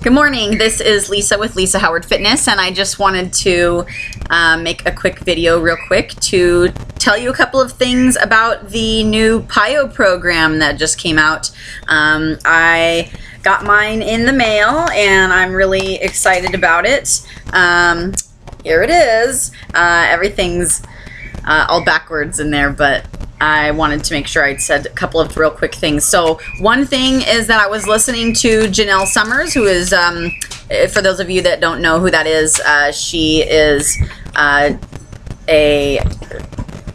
Good morning. This is Lisa with Lisa Howard Fitness, and I just wanted to uh, make a quick video, real quick, to tell you a couple of things about the new PiYo program that just came out. Um, I got mine in the mail, and I'm really excited about it. Um, here it is. Uh, everything's uh, all backwards in there, but I wanted to make sure I'd said a couple of real quick things. So one thing is that I was listening to Jenelle Summers, who is, um, for those of you that don't know who that is, uh, she is uh, a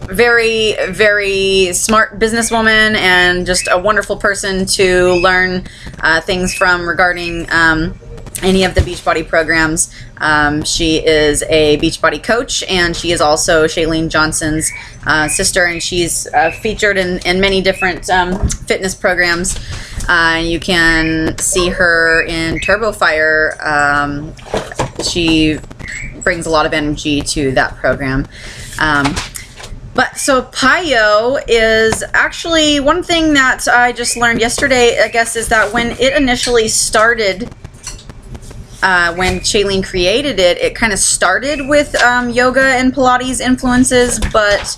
very, very smart businesswoman and just a wonderful person to learn uh, things from regarding um, any of the Beachbody programs. Um, she is a Beachbody coach, and she is also Chalene Johnson's uh, sister, and she's uh, featured in, in many different um, fitness programs. Uh, you can see her in Turbo Fire. Um, she brings a lot of energy to that program. Um, but so PiYo is actually one thing that I just learned yesterday, I guess, is that when it initially started uh, when Chalene created it, it kind of started with um, yoga and Pilates influences, but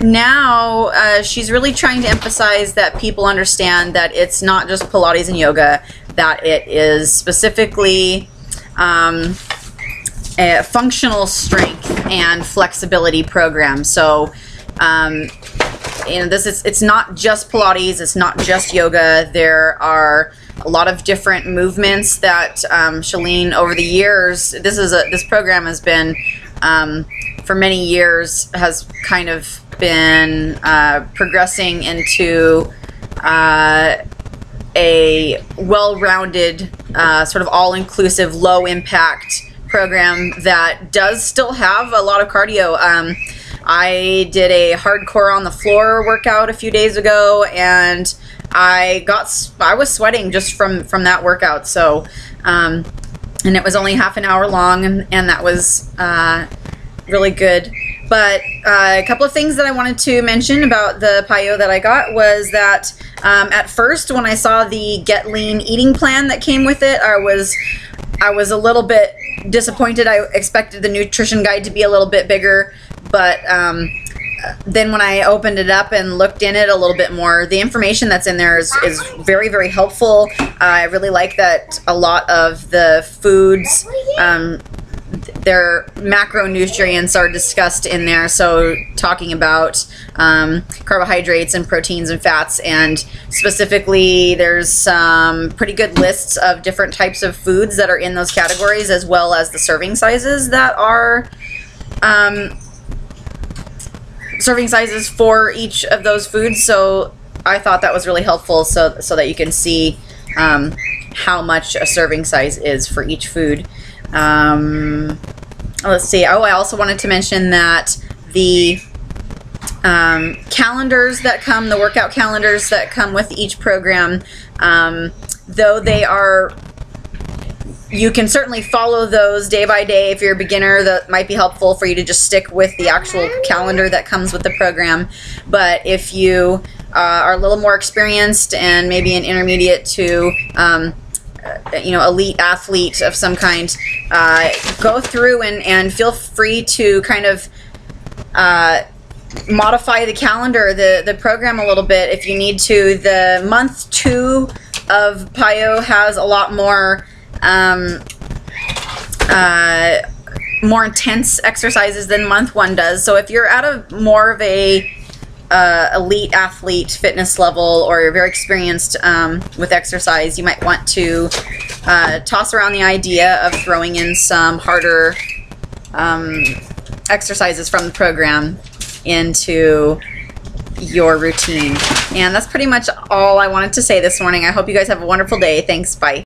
now uh, she's really trying to emphasize that people understand that it's not just Pilates and yoga, that it is specifically um, a functional strength and flexibility program. So, um, know, this is it's not just Pilates, it's not just yoga. There are a lot of different movements that um, Chalene over the years. This is a this program has been um, for many years has kind of been uh, progressing into uh, a well-rounded, uh, sort of all-inclusive, low-impact program that does still have a lot of cardio. Um, I did a hardcore on the floor workout a few days ago, and I got I was sweating just from from that workout. So, um, and it was only half an hour long, and, and that was uh, really good. But uh, a couple of things that I wanted to mention about the PiYo that I got was that um, at first when I saw the Get Lean eating plan that came with it, I was I was a little bit disappointed. I expected the nutrition guide to be a little bit bigger, but um, then when I opened it up and looked in it a little bit more, the information that's in there is, is very, very helpful. Uh, I really like that a lot of the foods, um, their macronutrients are discussed in there. So talking about um, carbohydrates and proteins and fats, and specifically, there's some pretty good lists of different types of foods that are in those categories, as well as the serving sizes that are. Um, serving sizes for each of those foods. So I thought that was really helpful so, so that you can see um, how much a serving size is for each food. Um, let's see. Oh, I also wanted to mention that the um, calendars that come, the workout calendars that come with each program, um, though they are you can certainly follow those day by day if you're a beginner. That might be helpful for you to just stick with the actual calendar that comes with the program. But if you uh, are a little more experienced and maybe an intermediate to um, uh, you know elite athlete of some kind uh, go through and, and feel free to kind of uh, modify the calendar the the program a little bit. If you need to the month two of PiYo has a lot more um, uh, more intense exercises than month one does. So if you're at a more of a uh, elite athlete fitness level or you're very experienced um, with exercise, you might want to uh, toss around the idea of throwing in some harder um, exercises from the program into your routine. And that's pretty much all I wanted to say this morning. I hope you guys have a wonderful day. Thanks. Bye.